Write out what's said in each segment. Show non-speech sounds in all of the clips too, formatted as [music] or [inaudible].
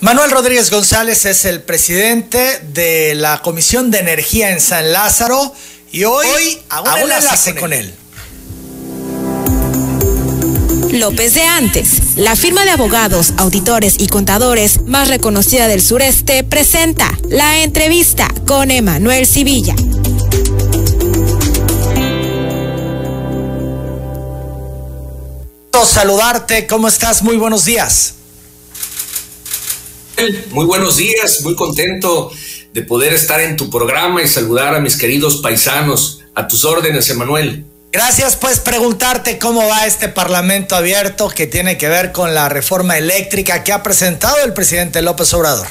Manuel Rodríguez González es el presidente de la Comisión de Energía en San Lázaro y hoy, hago un enlace con él. López de Antes, la firma de abogados, auditores y contadores más reconocida del sureste, presenta la entrevista con Emanuel Civilla. Saludarte, ¿cómo estás? Muy buenos días. Muy buenos días, muy contento de poder estar en tu programa y saludar a mis queridos paisanos. A tus órdenes, Emanuel. Gracias, pues preguntarte cómo va este Parlamento abierto que tiene que ver con la reforma eléctrica que ha presentado el presidente López Obrador.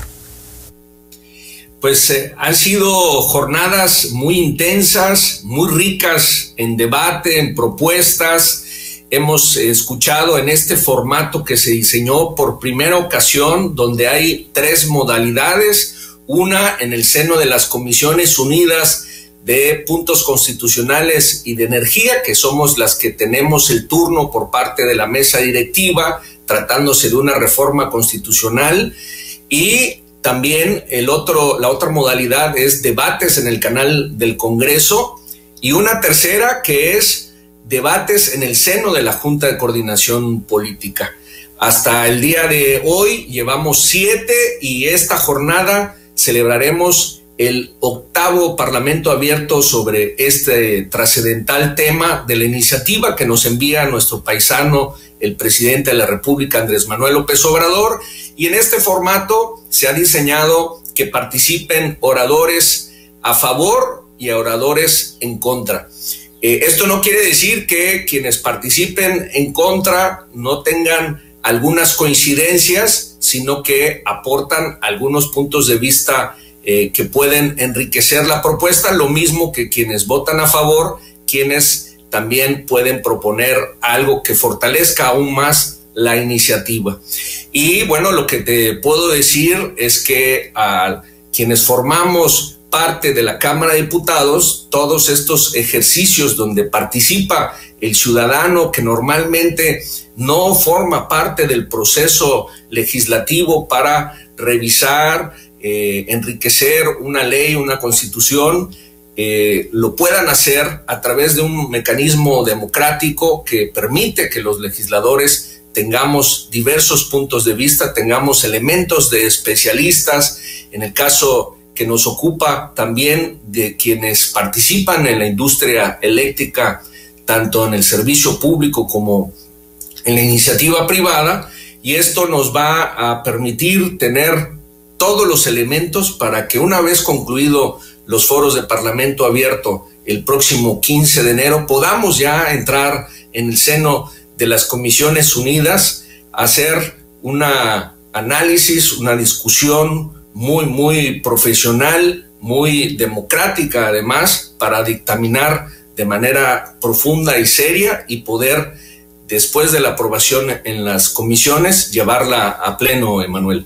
Pues eh, han sido jornadas muy intensas, muy ricas en debate, en propuestas, hemos escuchado en este formato que se diseñó por primera ocasión, donde hay tres modalidades, una en el seno de las comisiones unidas de puntos constitucionales y de energía, que somos las que tenemos el turno por parte de la mesa directiva, tratándose de una reforma constitucional, y también el otro, la otra modalidad es debates en el canal del Congreso, y una tercera que es debates en el seno de la Junta de Coordinación Política. Hasta el día de hoy llevamos siete y esta jornada celebraremos el octavo Parlamento abierto sobre este trascendental tema de la iniciativa que nos envía nuestro paisano, el presidente de la República, Andrés Manuel López Obrador. Y en este formato se ha diseñado que participen oradores a favor y oradores en contra. Eh, esto no quiere decir que quienes participen en contra no tengan algunas coincidencias, sino que aportan algunos puntos de vista eh, que pueden enriquecer la propuesta, lo mismo que quienes votan a favor, quienes también pueden proponer algo que fortalezca aún más la iniciativa. Y bueno, lo que te puedo decir es que a quienes formamos parte de la Cámara de Diputados todos estos ejercicios donde participa el ciudadano que normalmente no forma parte del proceso legislativo para revisar, eh, enriquecer una ley, una constitución, eh, lo puedan hacer a través de un mecanismo democrático que permite que los legisladores tengamos diversos puntos de vista, tengamos elementos de especialistas, en el caso que nos ocupa también de quienes participan en la industria eléctrica, tanto en el servicio público como en la iniciativa privada, y esto nos va a permitir tener todos los elementos para que una vez concluido los foros de Parlamento abierto el próximo 15 de enero, podamos ya entrar en el seno de las comisiones unidas, hacer una análisis, una discusión, muy, muy profesional, muy democrática además, para dictaminar de manera profunda y seria y poder, después de la aprobación en las comisiones, llevarla a pleno, Emanuel.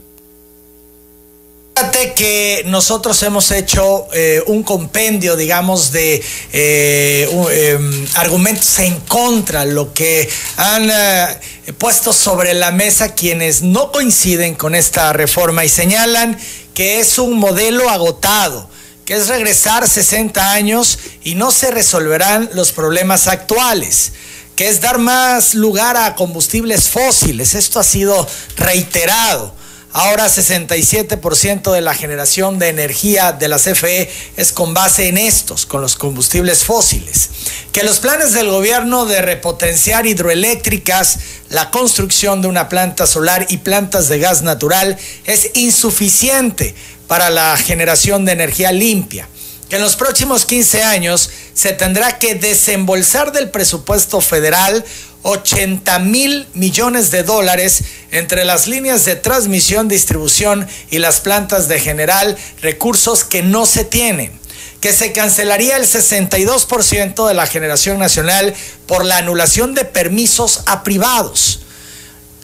Fíjate que nosotros hemos hecho eh, un compendio, digamos, de eh, em, argumentos en contra, lo que han eh, puesto sobre la mesa quienes no coinciden con esta reforma y señalan que es un modelo agotado, que es regresar 60 años y no se resolverán los problemas actuales que es dar más lugar a combustibles fósiles. Esto ha sido reiterado. Ahora 67% de la generación de energía de la CFE es con base en estos, con los combustibles fósiles. Que los planes del gobierno de repotenciar hidroeléctricas, la construcción de una planta solar y plantas de gas natural es insuficiente para la generación de energía limpia que en los próximos 15 años se tendrá que desembolsar del presupuesto federal 80 mil millones de dólares entre las líneas de transmisión, distribución y las plantas de general, recursos que no se tienen que se cancelaría el 62% de la generación nacional por la anulación de permisos a privados,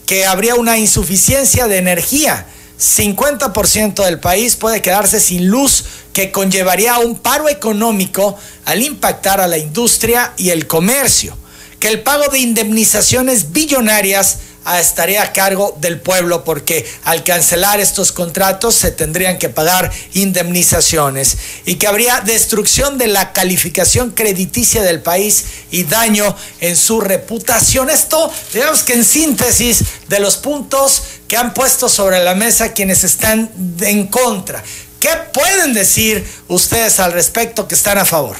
que habría una insuficiencia de energía. 50% del país puede quedarse sin luz, que conllevaría un paro económico al impactar a la industria y el comercio que el pago de indemnizaciones billonarias estaría a cargo del pueblo porque al cancelar estos contratos se tendrían que pagar indemnizaciones y que habría destrucción de la calificación crediticia del país y daño en su reputación. Esto, digamos que en síntesis de los puntos que han puesto sobre la mesa quienes están en contra. ¿Qué pueden decir ustedes al respecto que están a favor?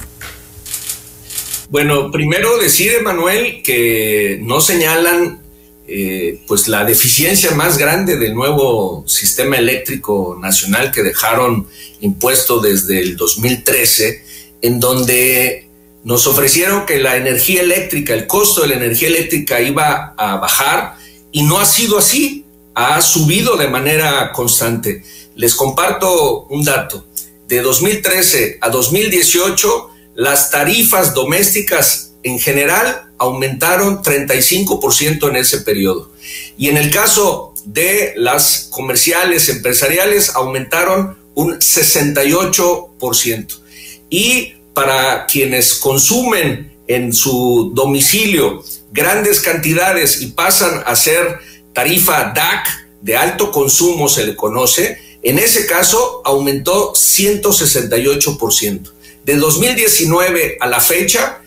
Bueno, primero decir, Emanuel, que no señalan eh, pues la deficiencia más grande del nuevo sistema eléctrico nacional que dejaron impuesto desde el 2013, en donde nos ofrecieron que la energía eléctrica, el costo de la energía eléctrica iba a bajar y no ha sido así, ha subido de manera constante. Les comparto un dato. De 2013 a 2018, las tarifas domésticas en general aumentaron 35% en ese periodo. Y en el caso de las comerciales, empresariales, aumentaron un 68%. Y para quienes consumen en su domicilio grandes cantidades y pasan a ser tarifa DAC, de alto consumo se le conoce, en ese caso aumentó 168%. De 2019 a la fecha,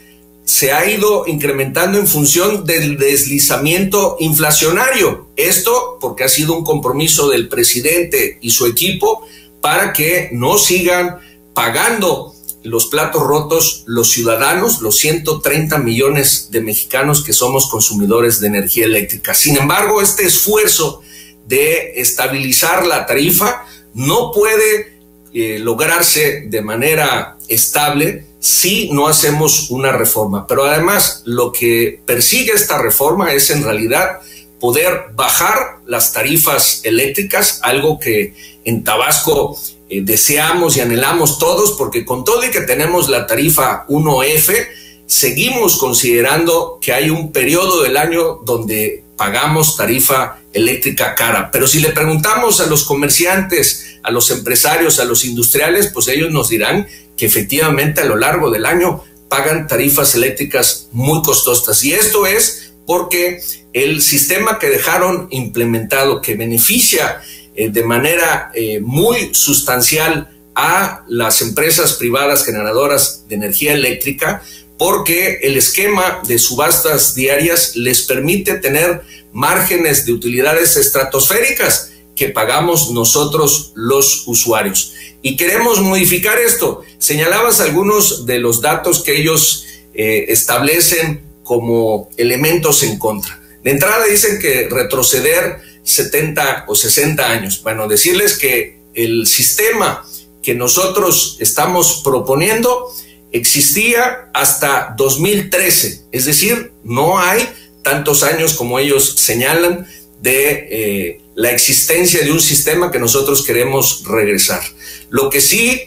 se ha ido incrementando en función del deslizamiento inflacionario. Esto porque ha sido un compromiso del presidente y su equipo para que no sigan pagando los platos rotos los ciudadanos, los 130 millones de mexicanos que somos consumidores de energía eléctrica. Sin embargo, este esfuerzo de estabilizar la tarifa no puede eh, lograrse de manera estable si no hacemos una reforma. Pero además lo que persigue esta reforma es en realidad poder bajar las tarifas eléctricas, algo que en Tabasco eh, deseamos y anhelamos todos, porque con todo y que tenemos la tarifa 1F, seguimos considerando que hay un periodo del año donde pagamos tarifa eléctrica cara. Pero si le preguntamos a los comerciantes, a los empresarios, a los industriales, pues ellos nos dirán que efectivamente a lo largo del año pagan tarifas eléctricas muy costosas. Y esto es porque el sistema que dejaron implementado, que beneficia eh, de manera eh, muy sustancial a las empresas privadas generadoras de energía eléctrica, porque el esquema de subastas diarias les permite tener márgenes de utilidades estratosféricas que pagamos nosotros los usuarios. Y queremos modificar esto. Señalabas algunos de los datos que ellos eh, establecen como elementos en contra. De entrada dicen que retroceder 70 o 60 años. Bueno, decirles que el sistema que nosotros estamos proponiendo existía hasta 2013, es decir, no hay tantos años como ellos señalan de eh, la existencia de un sistema que nosotros queremos regresar. Lo que sí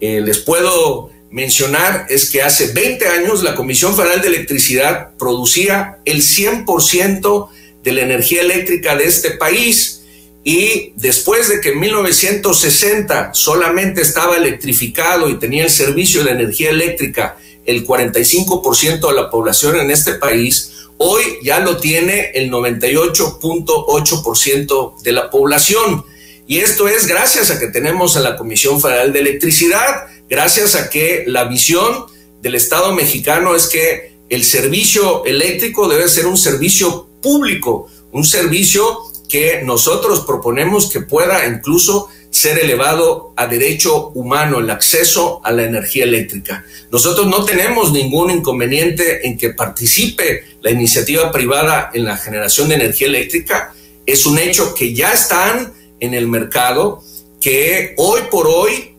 eh, les puedo mencionar es que hace 20 años la Comisión Federal de Electricidad producía el 100% de la energía eléctrica de este país y después de que en 1960 solamente estaba electrificado y tenía el servicio de energía eléctrica el 45% de la población en este país, hoy ya lo tiene el 98.8% de la población. Y esto es gracias a que tenemos a la Comisión Federal de Electricidad, gracias a que la visión del Estado mexicano es que el servicio eléctrico debe ser un servicio público, un servicio que nosotros proponemos que pueda incluso ser elevado a derecho humano el acceso a la energía eléctrica. Nosotros no tenemos ningún inconveniente en que participe la iniciativa privada en la generación de energía eléctrica. Es un hecho que ya están en el mercado, que hoy por hoy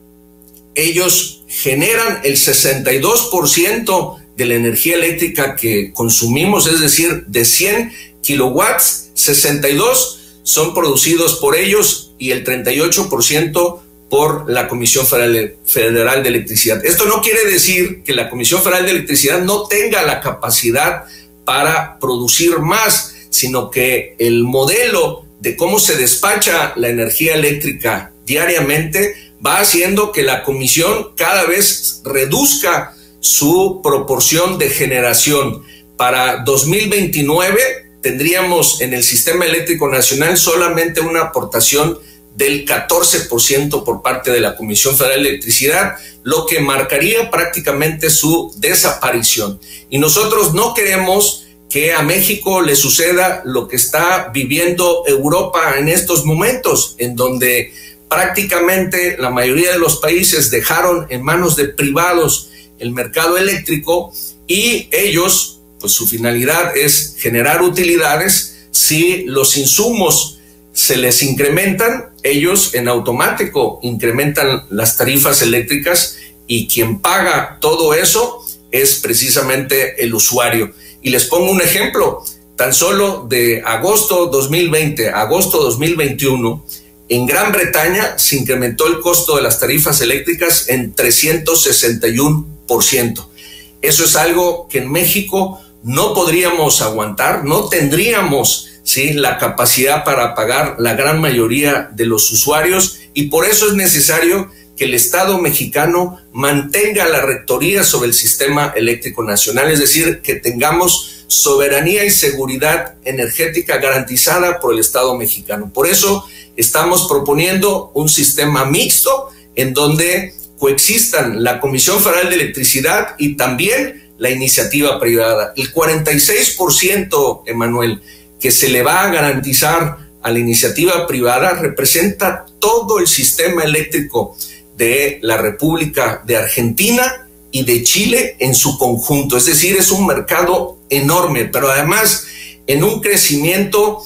ellos generan el 62% de la energía eléctrica que consumimos, es decir, de 100 kilowatts, 62 son producidos por ellos y el 38% por la Comisión Federal de Electricidad. Esto no quiere decir que la Comisión Federal de Electricidad no tenga la capacidad para producir más, sino que el modelo de cómo se despacha la energía eléctrica diariamente va haciendo que la comisión cada vez reduzca su proporción de generación. Para 2029 tendríamos en el sistema eléctrico nacional solamente una aportación del 14% por parte de la Comisión Federal de Electricidad, lo que marcaría prácticamente su desaparición. Y nosotros no queremos que a México le suceda lo que está viviendo Europa en estos momentos, en donde prácticamente la mayoría de los países dejaron en manos de privados el mercado eléctrico y ellos, pues su finalidad es generar utilidades si los insumos se les incrementan, ellos en automático incrementan las tarifas eléctricas y quien paga todo eso es precisamente el usuario. Y les pongo un ejemplo, tan solo de agosto 2020 a agosto 2021, en Gran Bretaña se incrementó el costo de las tarifas eléctricas en 361%. Eso es algo que en México no podríamos aguantar, no tendríamos ¿sí? la capacidad para pagar la gran mayoría de los usuarios y por eso es necesario que el Estado mexicano mantenga la rectoría sobre el sistema eléctrico nacional, es decir, que tengamos soberanía y seguridad energética garantizada por el Estado mexicano. Por eso estamos proponiendo un sistema mixto en donde coexistan la Comisión Federal de Electricidad y también la iniciativa privada. El 46%, Emanuel, que se le va a garantizar a la iniciativa privada representa todo el sistema eléctrico de la República de Argentina y de Chile en su conjunto. Es decir, es un mercado enorme, pero además en un crecimiento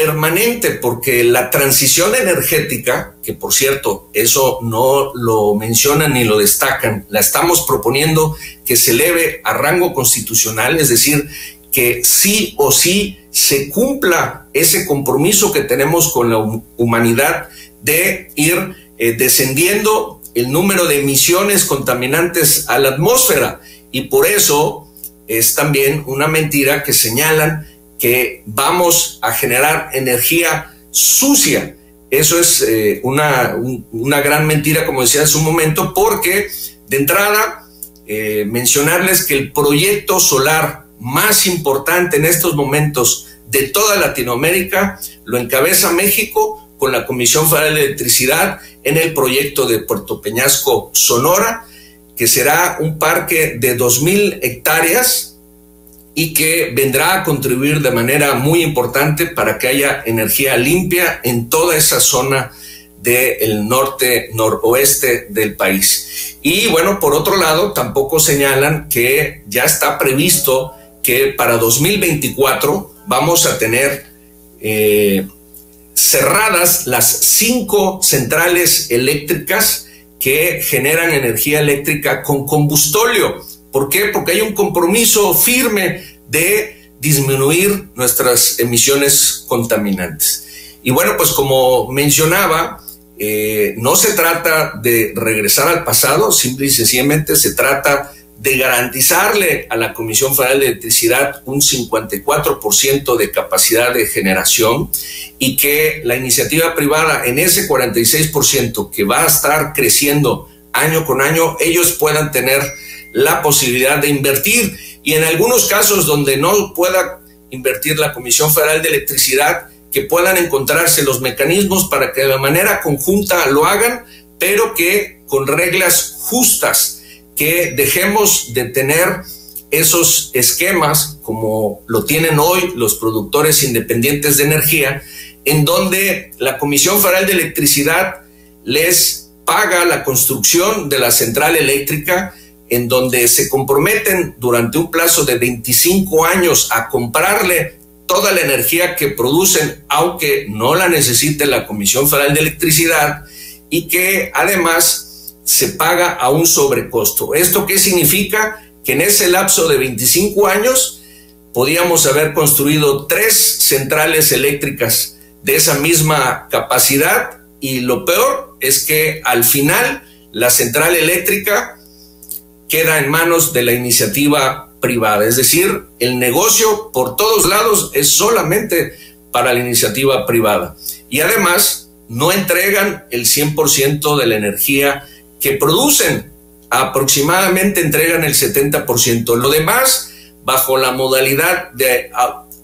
permanente, porque la transición energética, que por cierto, eso no lo mencionan ni lo destacan, la estamos proponiendo que se eleve a rango constitucional, es decir, que sí o sí se cumpla ese compromiso que tenemos con la humanidad de ir eh, descendiendo el número de emisiones contaminantes a la atmósfera. Y por eso es también una mentira que señalan que vamos a generar energía sucia. Eso es eh, una, una, gran mentira, como decía hace un momento, porque de entrada eh, mencionarles que el proyecto solar más importante en estos momentos de toda Latinoamérica lo encabeza México con la Comisión Federal de Electricidad en el proyecto de Puerto Peñasco, Sonora, que será un parque de 2.000 hectáreas y que vendrá a contribuir de manera muy importante para que haya energía limpia en toda esa zona del norte, noroeste del país. Y bueno, por otro lado, tampoco señalan que ya está previsto que para 2024 vamos a tener eh, cerradas las cinco centrales eléctricas que generan energía eléctrica con combustóleo. ¿Por qué? Porque hay un compromiso firme de disminuir nuestras emisiones contaminantes. Y bueno, pues como mencionaba, eh, no se trata de regresar al pasado, simple y sencillamente se trata de garantizarle a la Comisión Federal de Electricidad un 54% de capacidad de generación y que la iniciativa privada en ese 46% que va a estar creciendo año con año, ellos puedan tener la posibilidad de invertir y en algunos casos donde no pueda invertir la Comisión Federal de Electricidad, que puedan encontrarse los mecanismos para que de manera conjunta lo hagan, pero que con reglas justas que dejemos de tener esos esquemas como lo tienen hoy los productores independientes de energía, en donde la Comisión Federal de Electricidad les paga la construcción de la central eléctrica, en donde se comprometen durante un plazo de 25 años a comprarle toda la energía que producen, aunque no la necesite la Comisión Federal de Electricidad, y que además se paga a un sobrecosto. ¿Esto qué significa? Que en ese lapso de 25 años podíamos haber construido tres centrales eléctricas de esa misma capacidad y lo peor es que al final la central eléctrica queda en manos de la iniciativa privada, es decir, el negocio por todos lados es solamente para la iniciativa privada. Y además no entregan el 100% de la energía que producen. Aproximadamente entregan el 70%. Lo demás, bajo la modalidad de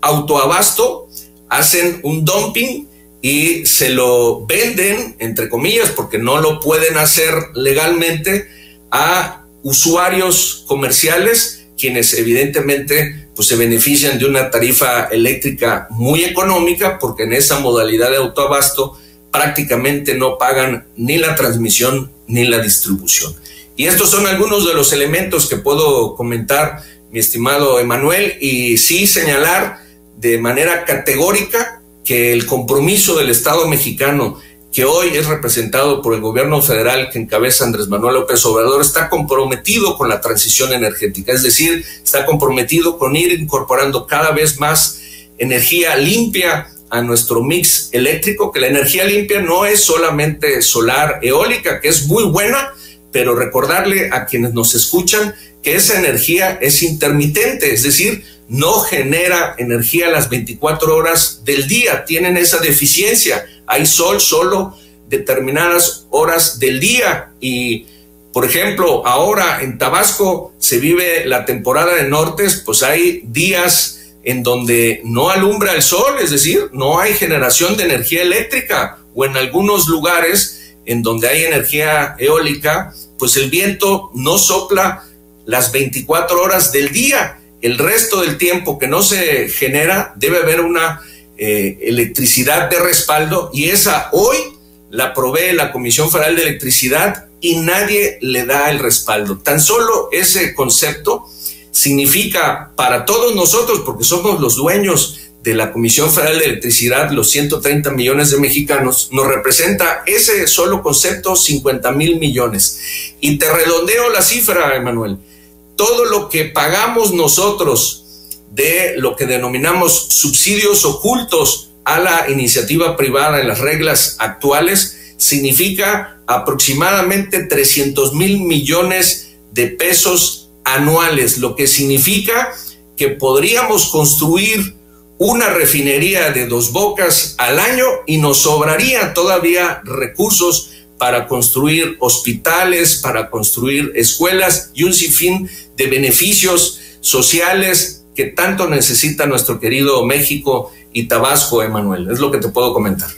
autoabasto hacen un dumping y se lo venden, entre comillas, porque no lo pueden hacer legalmente, a usuarios comerciales, quienes evidentemente pues, se benefician de una tarifa eléctrica muy económica, porque en esa modalidad de autoabasto prácticamente no pagan ni la transmisión ni la distribución. Y estos son algunos de los elementos que puedo comentar, mi estimado Emanuel, y sí señalar de manera categórica que el compromiso del Estado mexicano, que hoy es representado por el gobierno federal que encabeza Andrés Manuel López Obrador, está comprometido con la transición energética, es decir, está comprometido con ir incorporando cada vez más energía limpia a nuestro mix eléctrico, que la energía limpia no es solamente solar, eólica, que es muy buena, pero recordarle a quienes nos escuchan que esa energía es intermitente, es decir, no genera energía las 24 horas del día, tienen esa deficiencia. Hay sol solo determinadas horas del día y, por ejemplo, ahora en Tabasco se vive la temporada de nortes, pues hay días en donde no alumbra el sol, es decir, no hay generación de energía eléctrica o en algunos lugares en donde hay energía eólica, pues el viento no sopla las 24 horas del día el resto del tiempo que no se genera debe haber una eh, electricidad de respaldo y esa hoy la provee la Comisión Federal de Electricidad y nadie le da el respaldo. Tan solo ese concepto significa para todos nosotros, porque somos los dueños de la Comisión Federal de Electricidad, los 130 millones de mexicanos, nos representa ese solo concepto 50 mil millones. Y te redondeo la cifra, Emanuel todo lo que pagamos nosotros de lo que denominamos subsidios ocultos a la iniciativa privada en las reglas actuales significa aproximadamente 300 mil millones de pesos anuales, lo que significa que podríamos construir una refinería de dos bocas al año y nos sobraría todavía recursos para construir hospitales, para construir escuelas y un sinfín de beneficios sociales que tanto necesita nuestro querido México y Tabasco, Emanuel. Es lo que te puedo comentar.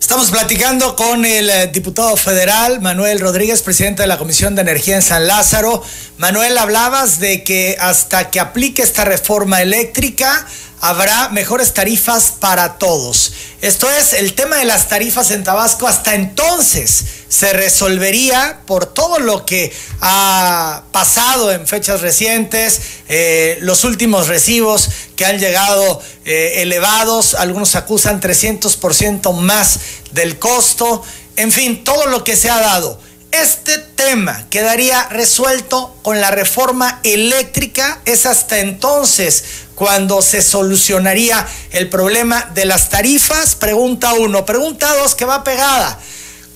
Estamos platicando con el eh, diputado federal Manuel Rodríguez, presidente de la Comisión de Energía en San Lázaro. Manuel, hablabas de que hasta que aplique esta reforma eléctrica, habrá mejores tarifas para todos. Esto es, el tema de las tarifas en Tabasco hasta entonces se resolvería por todo lo que ha pasado en fechas recientes, eh, los últimos recibos que han llegado eh, elevados, algunos acusan 300% más del costo, en fin, todo lo que se ha dado. Este tema quedaría resuelto con la reforma eléctrica, es hasta entonces cuando se solucionaría el problema de las tarifas? Pregunta uno. Pregunta dos, que va pegada.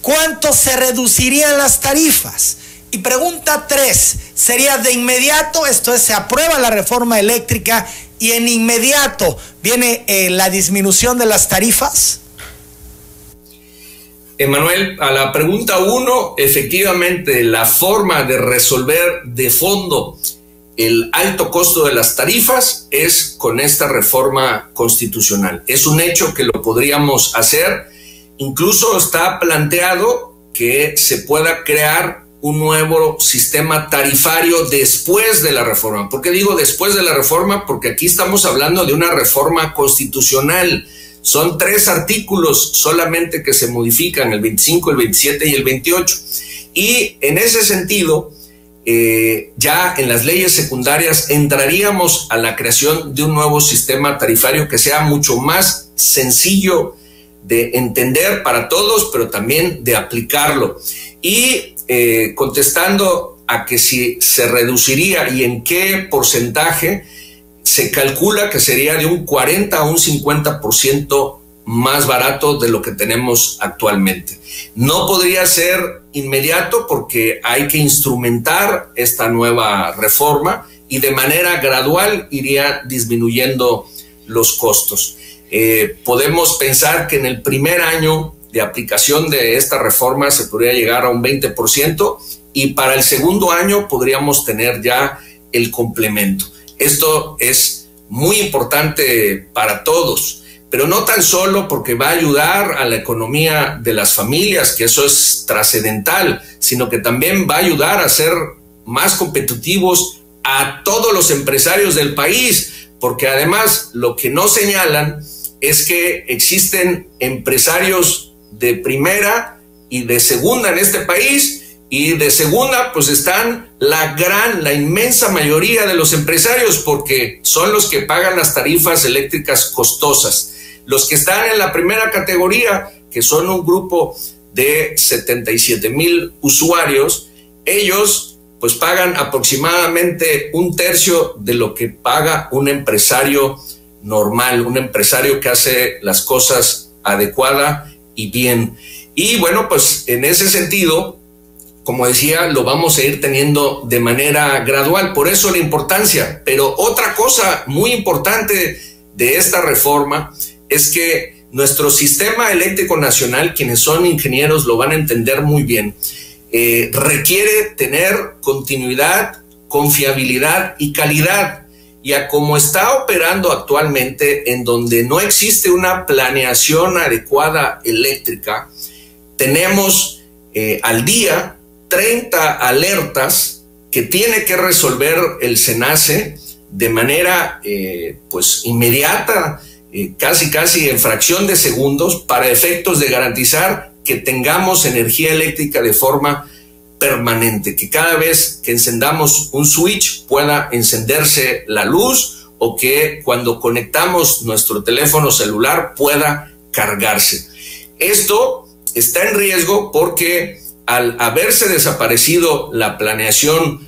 ¿Cuánto se reducirían las tarifas? Y pregunta tres, ¿sería de inmediato? Esto es, se aprueba la reforma eléctrica y en inmediato viene eh, la disminución de las tarifas? Emanuel, a la pregunta uno, efectivamente, la forma de resolver de fondo el alto costo de las tarifas es con esta reforma constitucional. Es un hecho que lo podríamos hacer. Incluso está planteado que se pueda crear un nuevo sistema tarifario después de la reforma. ¿Por qué digo después de la reforma? Porque aquí estamos hablando de una reforma constitucional. Son tres artículos solamente que se modifican, el 25, el 27 y el 28. Y en ese sentido, eh, ya en las leyes secundarias entraríamos a la creación de un nuevo sistema tarifario que sea mucho más sencillo de entender para todos, pero también de aplicarlo. Y eh, contestando a que si se reduciría y en qué porcentaje, se calcula que sería de un 40 a un 50% más barato de lo que tenemos actualmente. No podría ser inmediato porque hay que instrumentar esta nueva reforma y de manera gradual iría disminuyendo los costos. Eh, podemos pensar que en el primer año de aplicación de esta reforma se podría llegar a un 20% y para el segundo año podríamos tener ya el complemento. Esto es muy importante para todos, pero no tan solo porque va a ayudar a la economía de las familias, que eso es trascendental, sino que también va a ayudar a ser más competitivos a todos los empresarios del país, porque además lo que no señalan es que existen empresarios de primera y de segunda en este país y de segunda, pues están la gran, la inmensa mayoría de los empresarios, porque son los que pagan las tarifas eléctricas costosas. Los que están en la primera categoría, que son un grupo de 77 mil usuarios, ellos pues pagan aproximadamente un tercio de lo que paga un empresario normal, un empresario que hace las cosas adecuada y bien. Y bueno, pues en ese sentido, como decía, lo vamos a ir teniendo de manera gradual. Por eso la importancia. Pero otra cosa muy importante de esta reforma es que nuestro sistema eléctrico nacional, quienes son ingenieros lo van a entender muy bien, eh, requiere tener continuidad, confiabilidad y calidad. Y a como está operando actualmente, en donde no existe una planeación adecuada eléctrica, tenemos eh, al día 30 alertas que tiene que resolver el SENACE de manera eh, pues inmediata, eh, casi casi en fracción de segundos, para efectos de garantizar que tengamos energía eléctrica de forma permanente, que cada vez que encendamos un switch pueda encenderse la luz o que cuando conectamos nuestro teléfono celular pueda cargarse. Esto está en riesgo porque al haberse desaparecido la planeación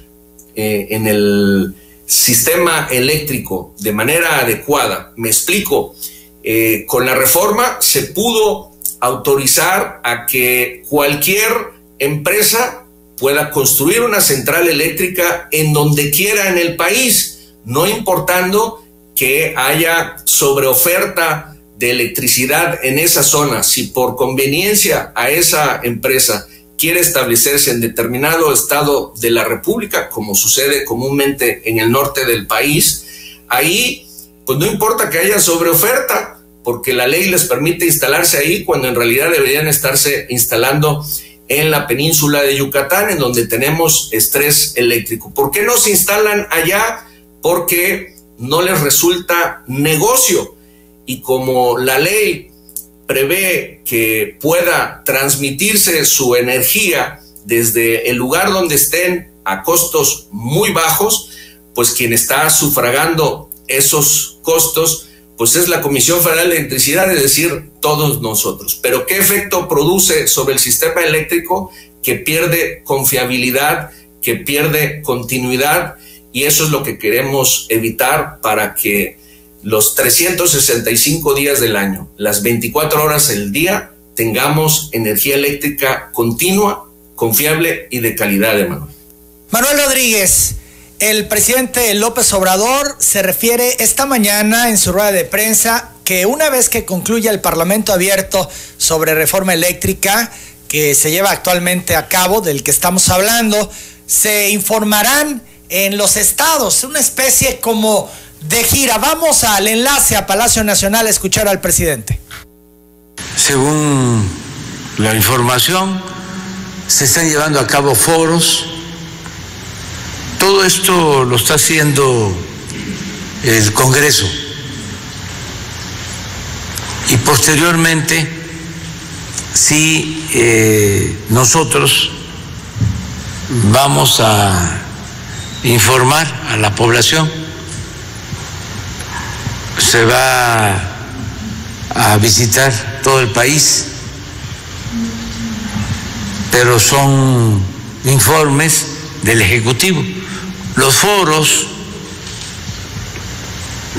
eh, en el sistema eléctrico de manera adecuada, me explico, eh, con la reforma se pudo autorizar a que cualquier empresa pueda construir una central eléctrica en donde quiera en el país, no importando que haya sobreoferta de electricidad en esa zona. Si por conveniencia a esa empresa quiere establecerse en determinado estado de la República, como sucede comúnmente en el norte del país, ahí pues no importa que haya sobreoferta, porque la ley les permite instalarse ahí cuando en realidad deberían estarse instalando en la península de Yucatán, en donde tenemos estrés eléctrico. ¿Por qué no se instalan allá? Porque no les resulta negocio. Y como la ley prevé que pueda transmitirse su energía desde el lugar donde estén a costos muy bajos, pues quien está sufragando esos costos, pues es la Comisión Federal de Electricidad, es decir, todos nosotros. Pero ¿qué efecto produce sobre el sistema eléctrico? Que pierde confiabilidad, que pierde continuidad, y eso es lo que queremos evitar para que los 365 días del año, las 24 horas del día, tengamos energía eléctrica continua, confiable y de calidad, Manuel. Manuel Rodríguez, el presidente López Obrador se refiere esta mañana en su rueda de prensa que una vez que concluya el Parlamento abierto sobre reforma eléctrica que se lleva actualmente a cabo, del que estamos hablando, se informarán en los estados, una especie como de gira. Vamos al enlace a Palacio Nacional a escuchar al presidente. Según la información, se están llevando a cabo foros. Todo esto lo está haciendo el Congreso. Y posteriormente, si eh, nosotros vamos a informar a la población se va a visitar todo el país, pero son informes del Ejecutivo. Los foros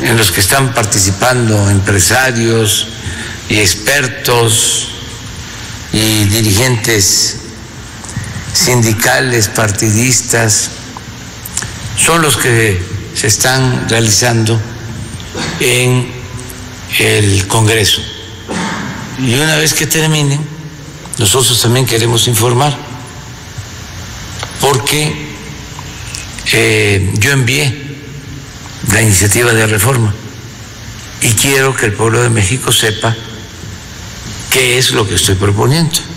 en los que están participando empresarios y expertos y dirigentes sindicales, partidistas, son los que se están realizando en el Congreso. Y una vez que terminen, nosotros también queremos informar, porque eh, yo envié la iniciativa de reforma. Y quiero que el pueblo de México sepa qué es lo que estoy proponiendo.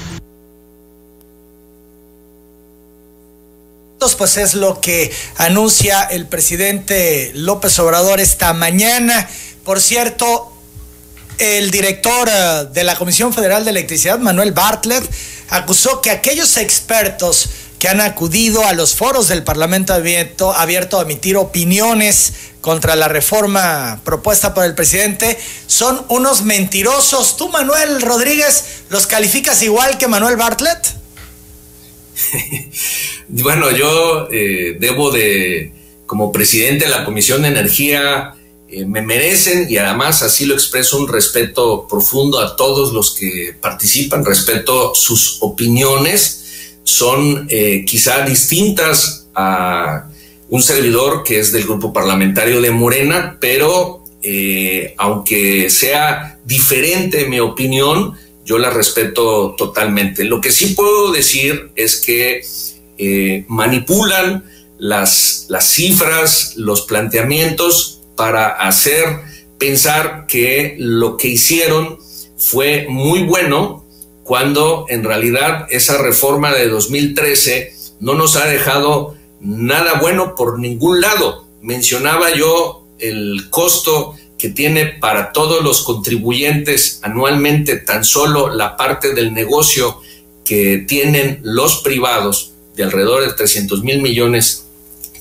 Pues es lo que anuncia el presidente López Obrador esta mañana. Por cierto, el director eh, de la Comisión Federal de Electricidad, Manuel Bartlett, acusó que aquellos expertos que han acudido a los foros del Parlamento abierto, abierto a emitir opiniones contra la reforma propuesta por el presidente son unos mentirosos. ¿Tú, Manuel Rodríguez, los calificas igual que Manuel Bartlett? [laughs] bueno, yo eh, debo de, como presidente de la Comisión de Energía, eh, me merecen y además así lo expreso un respeto profundo a todos los que participan, respeto sus opiniones, son eh, quizá distintas a un servidor que es del grupo parlamentario de Morena, pero aunque sea diferente mi opinión, yo la respeto totalmente. Lo que sí puedo decir es que manipulan las, las cifras, los planteamientos para hacer pensar que lo que hicieron fue muy bueno cuando en realidad esa reforma de 2013 no nos ha dejado nada bueno por ningún lado. Mencionaba yo el costo que tiene para todos los contribuyentes anualmente tan solo la parte del negocio que tienen los privados de alrededor de 300 mil millones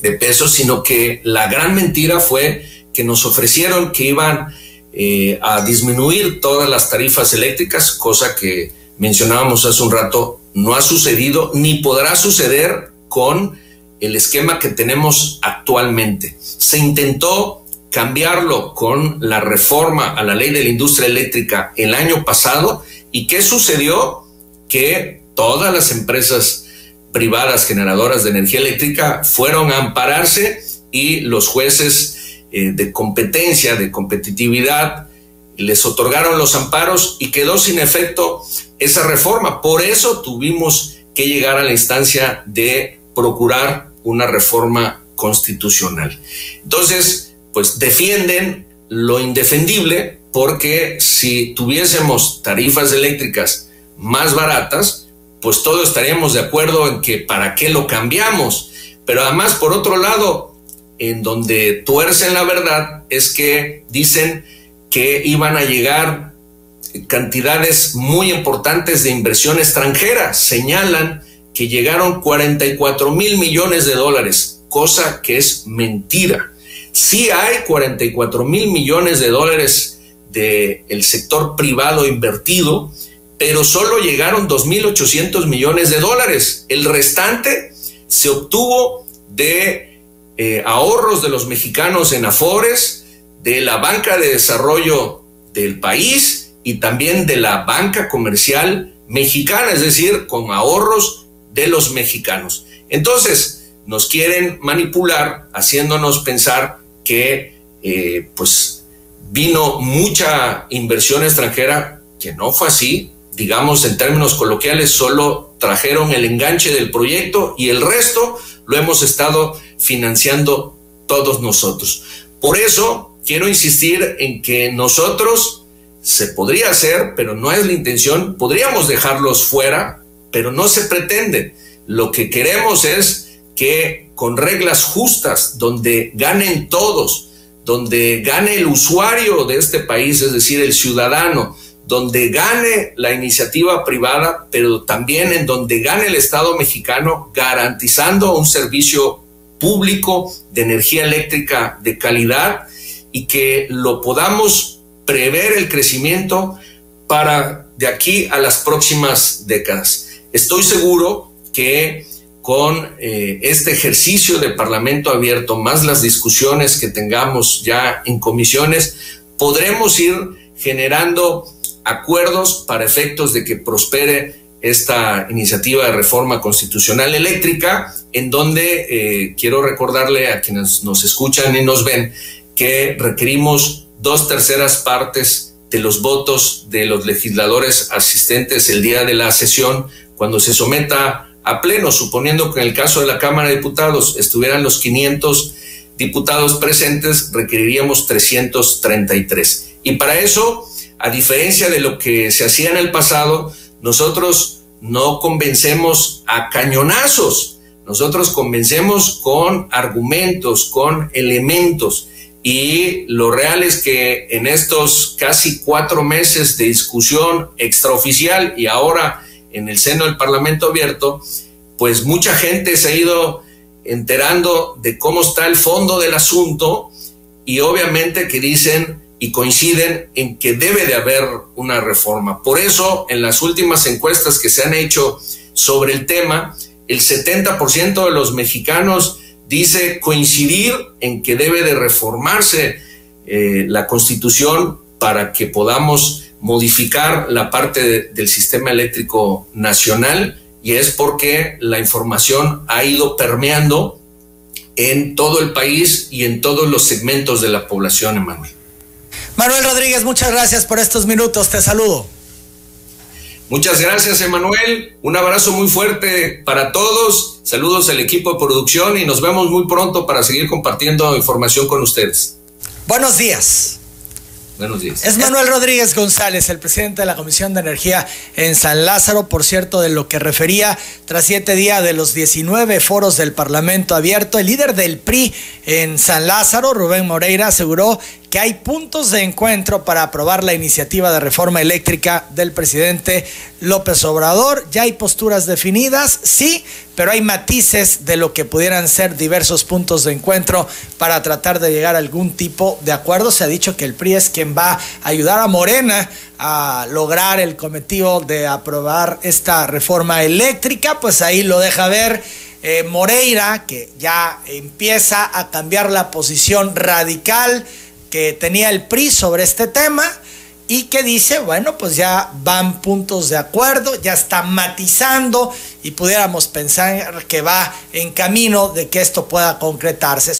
de pesos, sino que la gran mentira fue que nos ofrecieron que iban eh, a disminuir todas las tarifas eléctricas, cosa que mencionábamos hace un rato, no ha sucedido ni podrá suceder con el esquema que tenemos actualmente. Se intentó cambiarlo con la reforma a la ley de la industria eléctrica el año pasado y ¿qué sucedió? Que todas las empresas privadas generadoras de energía eléctrica fueron a ampararse y los jueces eh, de competencia, de competitividad, les otorgaron los amparos y quedó sin efecto esa reforma. Por eso tuvimos que llegar a la instancia de procurar una reforma constitucional. Entonces, pues defienden lo indefendible porque si tuviésemos tarifas eléctricas más baratas, pues todos estaríamos de acuerdo en que para qué lo cambiamos. Pero además, por otro lado, en donde tuercen la verdad es que dicen que iban a llegar cantidades muy importantes de inversión extranjera. Señalan que llegaron 44 mil millones de dólares, cosa que es mentira. Sí hay 44 mil millones de dólares del sector privado invertido, pero solo llegaron 2.800 millones de dólares. El restante se obtuvo de eh, ahorros de los mexicanos en Afores, de la banca de desarrollo del país y también de la banca comercial mexicana, es decir, con ahorros de los mexicanos. Entonces, nos quieren manipular haciéndonos pensar que eh, pues vino mucha inversión extranjera, que no fue así, digamos en términos coloquiales, solo trajeron el enganche del proyecto y el resto lo hemos estado financiando todos nosotros. Por eso quiero insistir en que nosotros se podría hacer, pero no es la intención, podríamos dejarlos fuera, pero no se pretende. Lo que queremos es que con reglas justas, donde ganen todos, donde gane el usuario de este país, es decir, el ciudadano, donde gane la iniciativa privada, pero también en donde gane el Estado mexicano garantizando un servicio público de energía eléctrica de calidad y que lo podamos prever el crecimiento para de aquí a las próximas décadas. Estoy seguro que con eh, este ejercicio de Parlamento abierto, más las discusiones que tengamos ya en comisiones, podremos ir generando acuerdos para efectos de que prospere esta iniciativa de reforma constitucional eléctrica, en donde eh, quiero recordarle a quienes nos escuchan y nos ven que requerimos dos terceras partes de los votos de los legisladores asistentes el día de la sesión, cuando se someta a pleno, suponiendo que en el caso de la Cámara de Diputados estuvieran los 500 diputados presentes, requeriríamos 333. Y para eso, a diferencia de lo que se hacía en el pasado, nosotros no convencemos a cañonazos, nosotros convencemos con argumentos, con elementos. Y lo real es que en estos casi cuatro meses de discusión extraoficial y ahora en el seno del Parlamento abierto, pues mucha gente se ha ido enterando de cómo está el fondo del asunto y obviamente que dicen y coinciden en que debe de haber una reforma. Por eso, en las últimas encuestas que se han hecho sobre el tema, el 70% de los mexicanos dice coincidir en que debe de reformarse eh, la constitución para que podamos modificar la parte del sistema eléctrico nacional y es porque la información ha ido permeando en todo el país y en todos los segmentos de la población, Emanuel. Manuel Rodríguez, muchas gracias por estos minutos, te saludo. Muchas gracias, Emanuel. Un abrazo muy fuerte para todos. Saludos al equipo de producción y nos vemos muy pronto para seguir compartiendo información con ustedes. Buenos días. Buenos días. Es Manuel Rodríguez González, el presidente de la Comisión de Energía en San Lázaro, por cierto, de lo que refería tras siete días de los 19 foros del Parlamento abierto. El líder del PRI en San Lázaro, Rubén Moreira, aseguró que hay puntos de encuentro para aprobar la iniciativa de reforma eléctrica del presidente López Obrador. Ya hay posturas definidas, sí, pero hay matices de lo que pudieran ser diversos puntos de encuentro para tratar de llegar a algún tipo de acuerdo. Se ha dicho que el PRI es quien va a ayudar a Morena a lograr el cometido de aprobar esta reforma eléctrica, pues ahí lo deja ver. Eh, Moreira, que ya empieza a cambiar la posición radical que tenía el PRI sobre este tema y que dice, bueno, pues ya van puntos de acuerdo, ya está matizando y pudiéramos pensar que va en camino de que esto pueda concretarse.